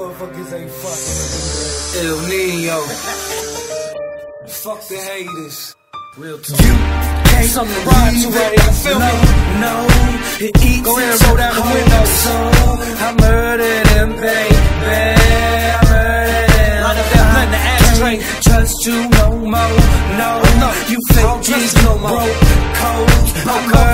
motherfuckers ain't fucking. El Nino. Fuck the haters. Real talk. You can't Something to ride to right here, feel no, me? No, it eats Go ahead and roll down the window. So I murdered him, baby. I murdered him. Line up that blunt, the ashtray. Trust you no more. No, no. you fake no more. broke codes. I murdered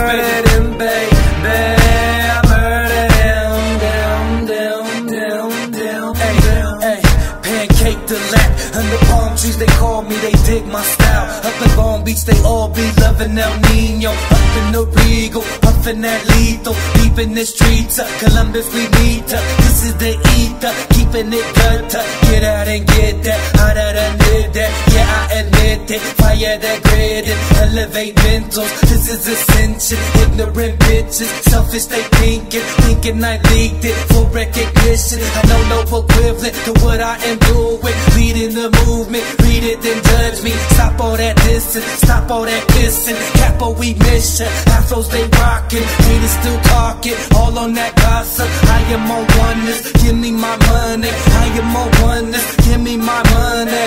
dig my style. Up in Long Beach, they all be loving El Nino. Up in the Regal, puffin' that lethal. Deep in the streets, of Columbus, we meet up. This is the ether, keeping it gutter. Get out and get that, hotter than did that. Yeah, I admit it. Fire that grid and elevate mentals. This is ascension. Ignorant bitches, selfish they thinking. Thinking I leaked it for recognition. I know no equivalent to what I am doing. Leading the movement, read it then judge me. Stop all that distance, stop all that kissing. Capo, we mission. Afros, they rockin'. Haters still talking, all on that gossip. I am on oneness, give me my money. I am on oneness, give me my money.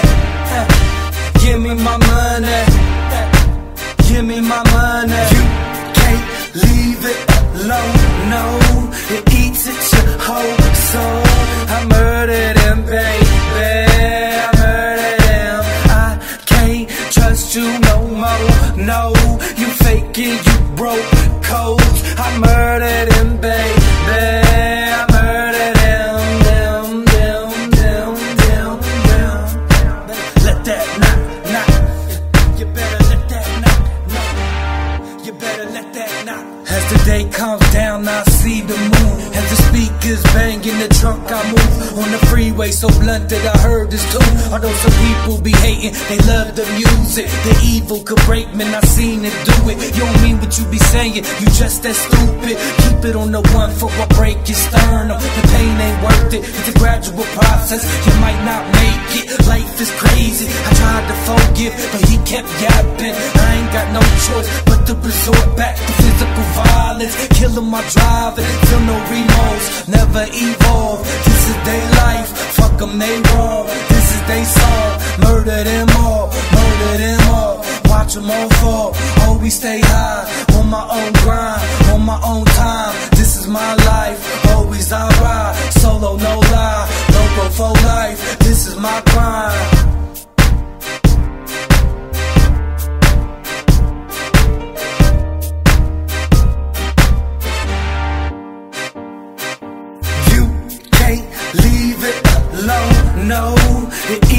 Give me my money. Give me my money. You can't leave it alone, no. It eats at your whole soul. I murdered him, baby. No. fake it, you broke codes. I murdered him, baby. Speakers bang in the trunk, I move on the freeway so blunt that I heard this tune. Although some people be hating, they love the music. The evil could break, man, I seen it do it. You don't mean what you be saying, you just that stupid. Keep it on the one for a break your sternum. The pain ain't worth it, it's a gradual process. You might not make it, life is crazy. I tried to forgive, but he kept yapping. I ain't got no choice but to resort back to physical violence. Killing my driving, feel no remorse, never evolve. This is their life, fuck them, they wrong. This is they song, murder them all, murder them all. Watch them all fall, always stay high, on my own grind, on my own time. This is my life, always I ride, solo, no lie, logo for life. This is my grind. No.